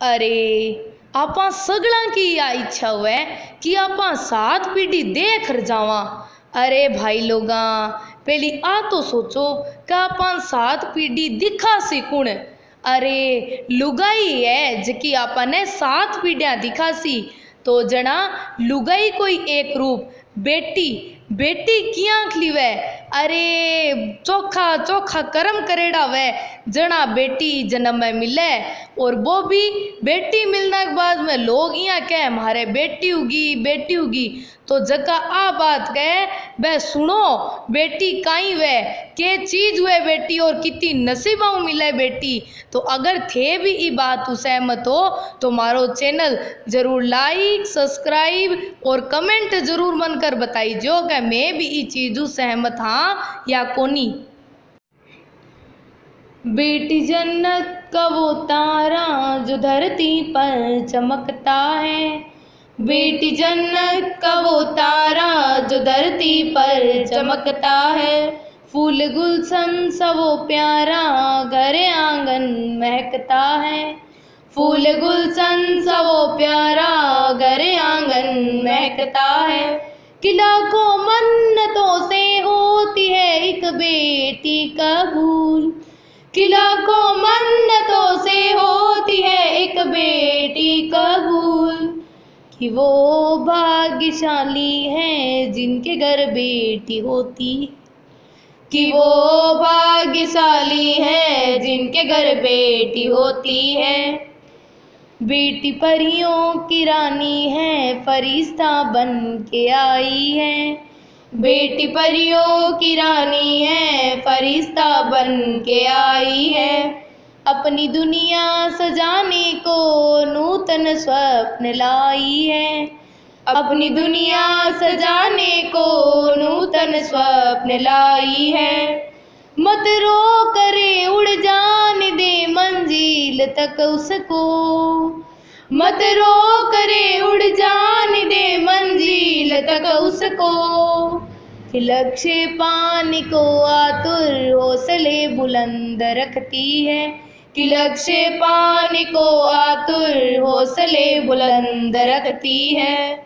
अरे, आपा सगळा की या इच्छा हुए कि आपा सात पीढ़ी देख जावा। अरे भाई लोगा, पहली आ तो सोचो कि आपा सात पीढ़ी दिखा सी कुण। अरे, लुगाई है जकी आपने सात पीढ़िया दिखा सी। तो जना, लुगाई कोई एक रूप बेटी बेटी किया खलीवे अरे, चोखा चोखा कर्म करेड़ा वे? जना बेटी जन्म में मिले। और वो भी बेटी मिलने के बाद में लोग यहाँ कह, मारे बेटी होगी बेटी होगी तो जगह आ बात कहे वह सुनो, बेटी काई वे? के चीज़ हुए बेटी? और कितनी नसीबा मिले बेटी? तो अगर थे भी ये बात सहमत हो तो मारो चैनल ज़रूर लाइक, सब्सक्राइब और कमेंट ज़रूर मन कर बताई, जो कि मैं भी ये चीज़ सहमत हाँ या कोनी? बेटी जन्नत का वो तारा जो धरती पर चमकता है। बेटी जन्नत का वो तारा जो धरती पर चमकता है। फूल गुलशन सा वो प्यारा घर आँगन महकता है। फूल गुलशन सा वो प्यारा घर आँगन महकता है। किला को मन्नतों से होती है एक बेटी कबूल किला को मन्नतों से होती है एक बेटी कबूल कि वो भाग्यशाली हैं जिनके घर बेटी होती कि वो भाग्यशाली हैं जिनके घर बेटी होती है। बेटी परियों की रानी है, फरिश्ता बन के आई है। बेटी परियों की रानी है, फरिश्ता बन के आई है। अपनी दुनिया सजाने को नूतन स्वप्न लाई है। अपनी दुनिया सजाने को नूतन स्वप्न लाई है। मत रो करे उड़ जान दे मंजिल तक उसको। मत रो करे उड़ जान दे मंजिल तक उसको। लक्ष्य पाने को आतुर हौसले बुलंद रखती है। कि लक्ष्य पाने को आतुर हौसले बुलंद रखती है।